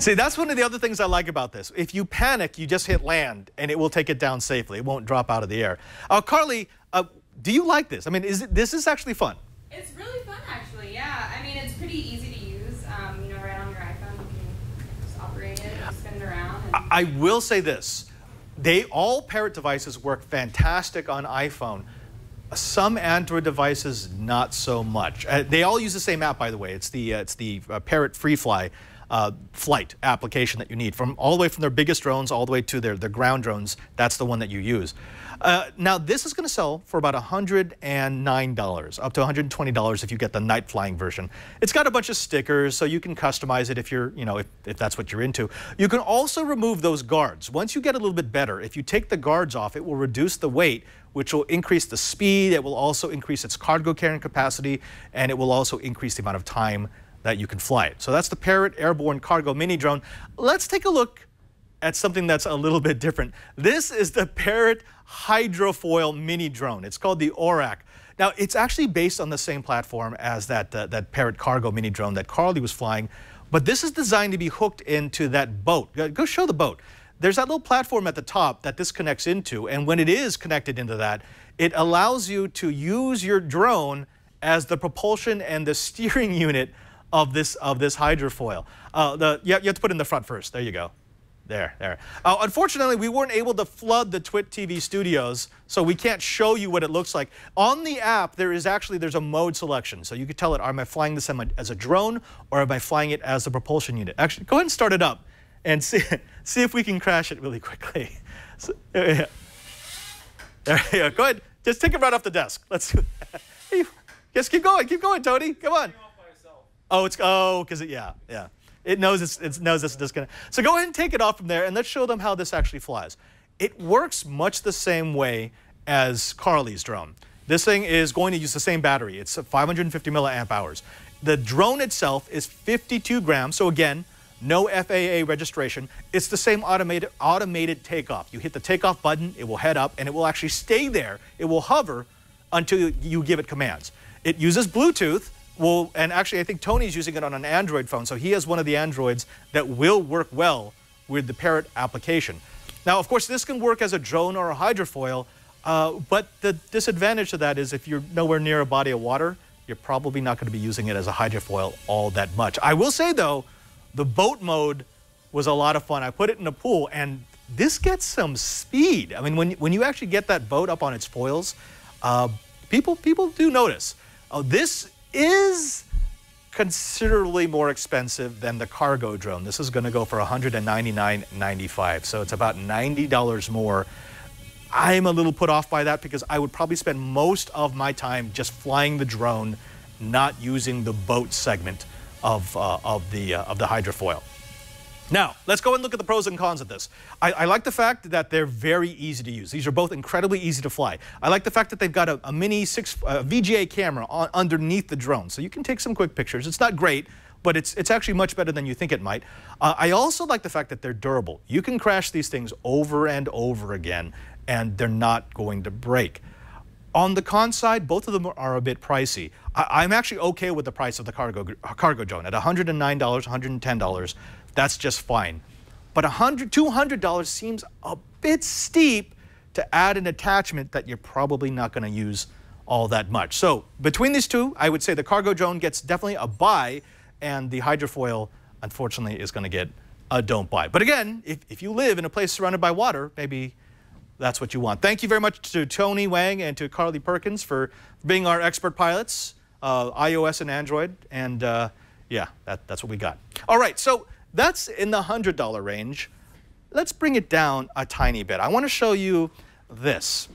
See, that's one of the other things I like about this. If you panic, you just hit land, and it will take it down safely. It won't drop out of the air. Uh, Carly, uh, do you like this? I mean, is it, this is actually fun. It's really fun, actually. Yeah. I mean, it's pretty easy to use. Um, you know, right on your iPhone, you can just operate it and spin it around. I, I will say this: they all Parrot devices work fantastic on iPhone. Some Android devices, not so much. Uh, they all use the same app, by the way. It's the uh, it's the uh, Parrot FreeFly uh, flight application that you need, from all the way from their biggest drones all the way to their, their ground drones. That's the one that you use. Uh, now, this is going to sell for about $109, up to $120 if you get the night flying version. It's got a bunch of stickers, so you can customize it if you're, you know, if, if that's what you're into. You can also remove those guards. Once you get a little bit better, if you take the guards off, it will reduce the weight, which will increase the speed. It will also increase its cargo carrying capacity, and it will also increase the amount of time that you can fly it. So that's the Parrot Airborne Cargo Mini Drone. Let's take a look at something that's a little bit different. This is the Parrot Hydrofoil Mini Drone. It's called the Orak. Now, it's actually based on the same platform as that, uh, that Parrot Cargo Mini Drone that Carly was flying, but this is designed to be hooked into that boat. Go show the boat. There's that little platform at the top that this connects into, and when it is connected into that, it allows you to use your drone as the propulsion and the [laughs] steering unit of this of this hydrofoil. Uh, the you have, you have to put it in the front first. There you go. There, there. Uh, unfortunately, we weren't able to flood the TWiT TV studios, so we can't show you what it looks like. On the app, there is actually there's a mode selection, so you can tell it, am I flying this as a drone or am I flying it as a propulsion unit? Actually, go ahead and start it up and [laughs] see, see if we can crash it really quickly. [laughs] So, yeah. There you go. Go ahead. Just take it right off the desk. Let's. [laughs] Just keep going. Keep going, Tony. Come on. Oh, it's oh, because it yeah yeah. It knows it's, it knows it's disconnect. So go ahead and take it off from there, and let's show them how this actually flies. It works much the same way as Carly's drone. This thing is going to use the same battery. It's 550 milliamp hours. The drone itself is 52 grams. So again, no FAA registration. It's the same automated automated takeoff. You hit the takeoff button, it will head up, and it will actually stay there. It will hover until you give it commands. It uses Bluetooth, well, and actually, I think Tony's using it on an Android phone, so he has one of the Androids that will work well with the Parrot application. Now, of course, this can work as a drone or a hydrofoil, uh, but the disadvantage to that is if you're nowhere near a body of water, you're probably not going to be using it as a hydrofoil all that much. I will say, though, the boat mode was a lot of fun. I put it in a pool, and this gets some speed. I mean, when, when you actually get that boat up on its foils, uh, people, people do notice. Oh, this is considerably more expensive than the cargo drone. This is going to go for $199.95, so it's about $90 more. I'm a little put off by that because I would probably spend most of my time just flying the drone, not using the boat segment of, uh, of, the, uh, of the hydrofoil. Now, let's go and look at the pros and cons of this. I, I, like the fact that they're very easy to use. These are both incredibly easy to fly. I like the fact that they've got a, a mini six, uh, VGA camera on, underneath the drone, so you can take some quick pictures. It's not great, but it's, it's actually much better than you think it might. Uh, I also like the fact that they're durable. You can crash these things over and over again, and they're not going to break. On the con side, both of them are a bit pricey. I, am actually okay with the price of the cargo, cargo drone at $109, $110 that's just fine. But $100, $200 seems a bit steep to add an attachment that you're probably not going to use all that much. So between these two, I would say the cargo drone gets definitely a buy, and the hydrofoil, unfortunately, is going to get a don't buy. But again, if, if you live in a place surrounded by water, maybe that's what you want. Thank you very much to Tony Wang and to Carly Perkins for being our expert pilots, uh, iOS and Android. And uh, yeah, that, that's what we got. All right, so that's in the $100 range. Let's bring it down a tiny bit. I want to show you this.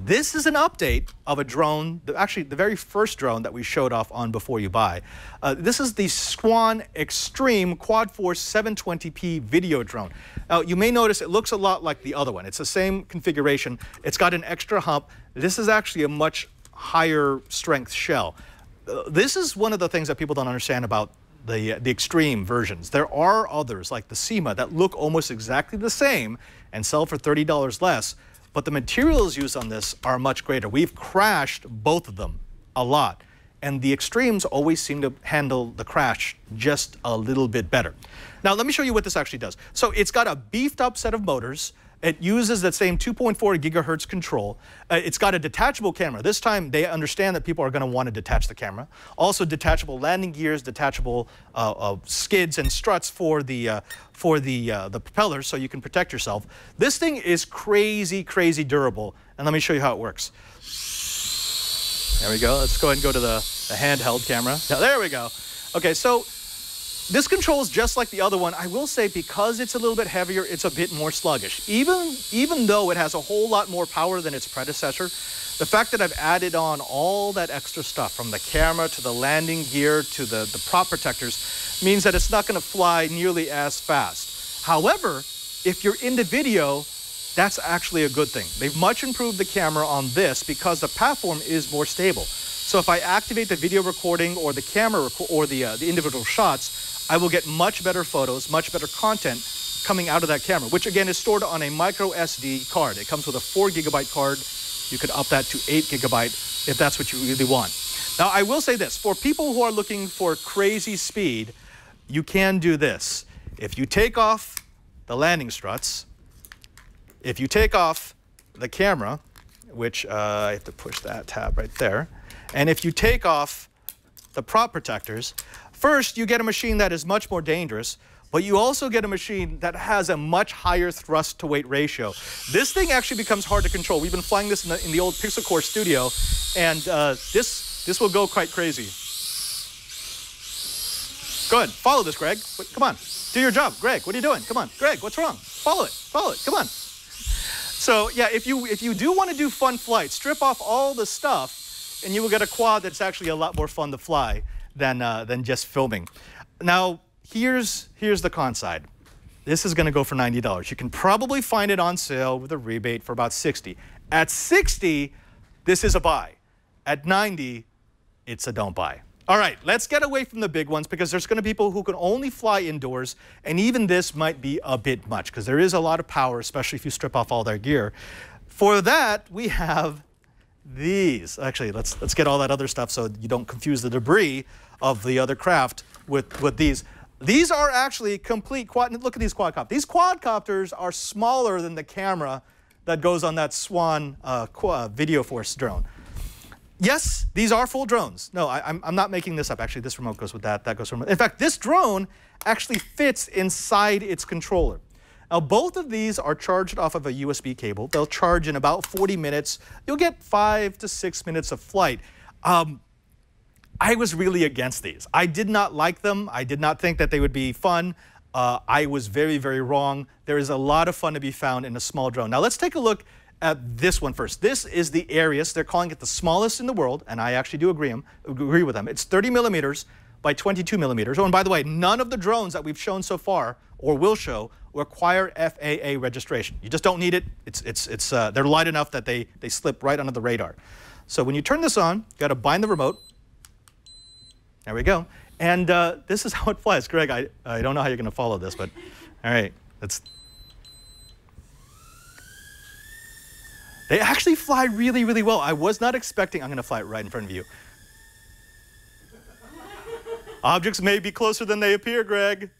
This is an update of a drone, actually the very first drone that we showed off on Before You Buy. Uh, this is the Squan Extreme Quad Force 720p video drone. Now you may notice it looks a lot like the other one. It's the same configuration. It's got an extra hump. This is actually a much higher strength shell. Uh, this is one of the things that people don't understand about the, uh, the Xtreem versions. There are others like the Syma that look almost exactly the same and sell for $30 less, but the materials used on this are much greater. We've crashed both of them a lot, and the Xtreems always seem to handle the crash just a little bit better. Now, let me show you what this actually does. So it's got a beefed up set of motors, it uses that same 2.4 gigahertz control. Uh, it's got a detachable camera. This time they understand that people are going to want to detach the camera. Also detachable landing gears, detachable uh, uh, skids and struts for the uh, for the uh, the propellers, so you can protect yourself. This thing is crazy, crazy durable. And let me show you how it works. There we go. Let's go ahead and go to the, the handheld camera. Now, there we go. Okay, so this controls just like the other one. I will say because it's a little bit heavier, it's a bit more sluggish. Even, even though it has a whole lot more power than its predecessor, the fact that I've added on all that extra stuff from the camera to the landing gear to the, the prop protectors means that it's not going to fly nearly as fast. However, if you're into video, that's actually a good thing. They've much improved the camera on this because the platform is more stable. So if I activate the video recording or the camera or the, uh, the individual shots, I will get much better photos, much better content coming out of that camera, which again is stored on a micro SD card. It comes with a four gigabyte card. You could up that to eight gigabyte if that's what you really want. Now, I will say this, for people who are looking for crazy speed, you can do this. If you take off the landing struts, if you take off the camera, which uh, I have to push that tab right there, And if you take off the prop protectors, first you get a machine that is much more dangerous, but you also get a machine that has a much higher thrust to weight ratio. This thing actually becomes hard to control. We've been flying this in the, in the old Pixel Core studio, and uh, this, this will go quite crazy. Good. follow this, Gregg. Wait, come on, do your job. Gregg, what are you doing? Come on, Gregg, what's wrong? Follow it, follow it, come on. So yeah, if you, if you do want to do fun flights, strip off all the stuff, and you will get a quad that's actually a lot more fun to fly than, uh, than just filming. Now, here's, here's the con side. This is going to go for $90. You can probably find it on sale with a rebate for about 60. At 60, this is a buy. At 90, it's a don't buy. All right, let's get away from the big ones because there's going to be people who can only fly indoors, and even this might be a bit much because there is a lot of power, especially if you strip off all their gear. For that, we have these. Actually, let's let's get all that other stuff so you don't confuse the debris of the other craft with with these. These are actually complete quad. Look at these quadcopters. These quadcopters are smaller than the camera that goes on that Swann uh, Video Force drone. Yes, these are full drones. No, I, am not making this up. Actually, this remote goes with that. That goes from. In fact, this drone actually fits inside its controller. Now, both of these are charged off of a USB cable. They'll charge in about 40 minutes. You'll get five to six minutes of flight. Um, I was really against these. I did not like them. I did not think that they would be fun. Uh, I was very, very wrong. There is a lot of fun to be found in a small drone. Now, let's take a look at this one first. This is the Aerius. They're calling it the smallest in the world, and I actually do agree, agree with them. It's 30 millimeters by 22 millimeters. Oh, and by the way, none of the drones that we've shown so far, or will show, require FAA registration. You just don't need it. It's, it's, it's, uh, they're light enough that they, they slip right under the radar. So when you turn this on, you got to bind the remote. There we go. And uh, this is [laughs] how it flies. Gregg, I, I don't know how you're going to follow this, but all right, let's They actually fly really, really well. I was not expecting, I'm going to fly it right in front of you. Objects may be closer than they appear, Gregg.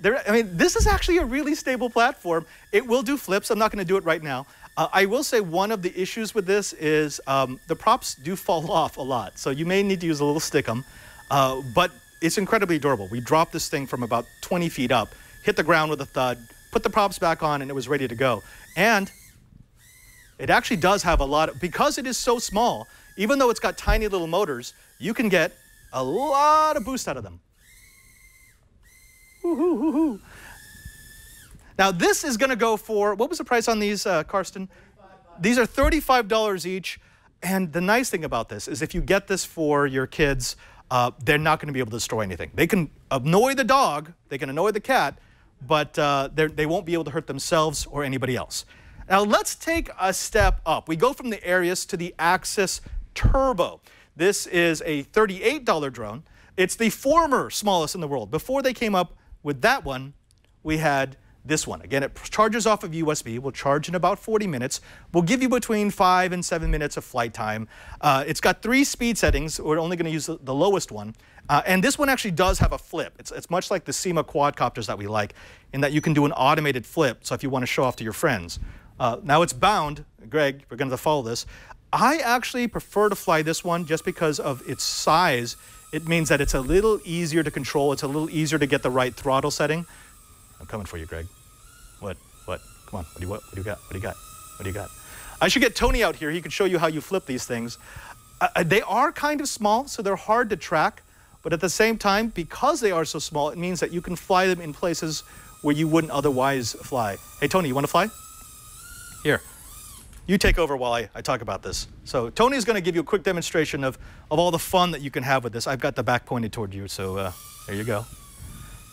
There, I mean, this is actually a really stable platform. It will do flips. I'm not going to do it right now. Uh, I will say one of the issues with this is um, the props do fall [laughs] off a lot. So you may need to use a little stickum, uh, but it's incredibly durable. We dropped this thing from about 20 feet up, hit the ground with a thud, put the props back on, and it was ready to go. And it actually does have a lot of, because it is so small, even though it's got tiny little motors, you can get a lot of boost out of them. Now this is going to go for, what was the price on these, uh, Karsten? These are $35 each. And the nice thing about this is if you get this for your kids, uh, they're not going to be able to destroy anything. They can annoy the dog, they can annoy the cat, but uh, they won't be able to hurt themselves or anybody else. Now let's take a step up. We go from the Aerius to the Axis Turbo. This is a $38 drone. It's the former smallest in the world. Before they came up with that one, we had this one. Again, it charges off of USB. Will charge in about 40 minutes. Will give you between five and seven minutes of flight time. Uh, it's got three speed settings. We're only going to use the, the, lowest one. Uh, and this one actually does have a flip. It's, it's much like the Syma quadcopters that we like in that you can do an automated flip. So if you want to show off to your friends. Uh, now it's bound. Gregg, we're going to follow this. I actually prefer to fly this one just because of its size. It means that it's a little easier to control. It's a little easier to get the right throttle setting. I'm coming for you, Gregg. What? What? Come on. What do you what? What do you got? What do you got? What do you got? I should get Tony out here. He could show you how you flip these things. Uh, uh they are kind of small, so they're hard to track. But at the same time, because they are so small, it means that you can fly them in places where you wouldn't otherwise fly. Hey, Tony, you want to fly? Here, you take over while I, I talk about this. So Tony's going to give you a quick demonstration of, of all the fun that you can have with this. I've got the back pointed toward you, so uh, there you go.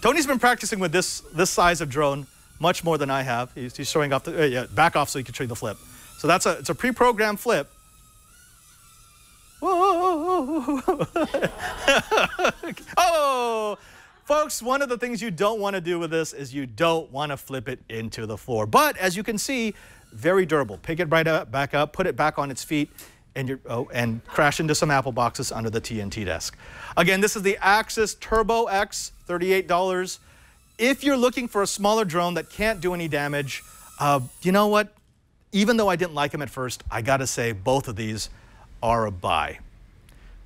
Tony's been practicing with this, this size of drone much more than I have. He's, he's showing off the, uh, yeah, back off so you can show you the flip. So that's a, it's a pre-programmed flip. [laughs] oh, Folks, one of the things you don't want to do with this is you don't want to flip it into the floor. But as you can see, very durable. Pick it right up, back up, put it back on its feet, and, you oh, and crash into some Apple boxes under the TNT desk. Again, this is the Axis Turbo X, $38. If you're looking for a smaller drone that can't do any damage, uh, you know what? Even though I didn't like them at first, I gotta say both of these are a buy.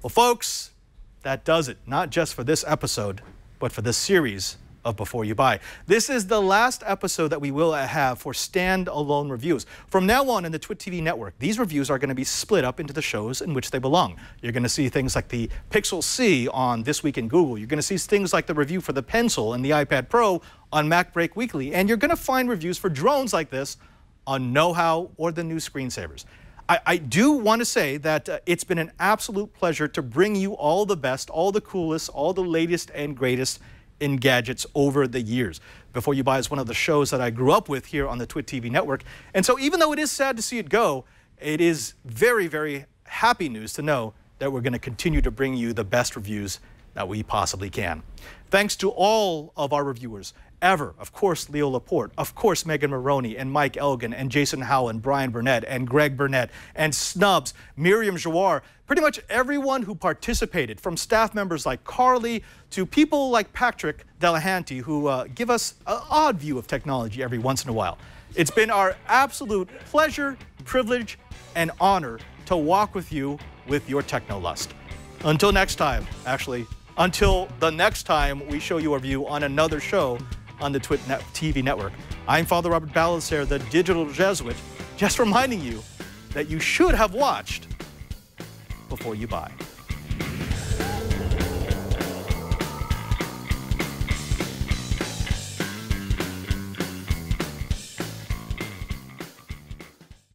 Well, folks, that does it, not just for this episode, but for this series of Before You Buy. This is the last episode that we will have for standalone reviews. From now on in the TWiT TV network, these reviews are going to be split up into the shows in which they belong. You're going to see things like the Pixel C on This Week in Google. You're going to see things like the review for the Pencil and the iPad Pro on MacBreak Weekly. And you're going to find reviews for drones like this on Know How or the new screensavers. I, I do want to say that uh, it's been an absolute pleasure to bring you all the best, all the coolest, all the latest and greatest in gadgets over the years. Before You Buy is one of the shows that I grew up with here on the TWiT TV network. And so even though it is sad to see it go, it is very, very happy news to know that we're going to continue to bring you the best reviews that we possibly can. Thanks to all of our reviewers ever. Of course, Leo Laporte, of course, Megan Morrone and Mike Elgan and Jason Howell and Bryan Burnett and Gregg Burnett and Snubs, Myriam Joire, pretty much everyone who participated, from staff members like Carly to people like Patrick Delahanty, who uh, give us an odd view of technology every once in a while. It's been our absolute pleasure, privilege, and honor to walk with you with your techno lust. Until next time, actually, until the next time we show you a review on another show on the TWiT Net TV network. I'm Father Robert Ballecer, the digital Jesuit, just reminding you that you should have watched before you buy.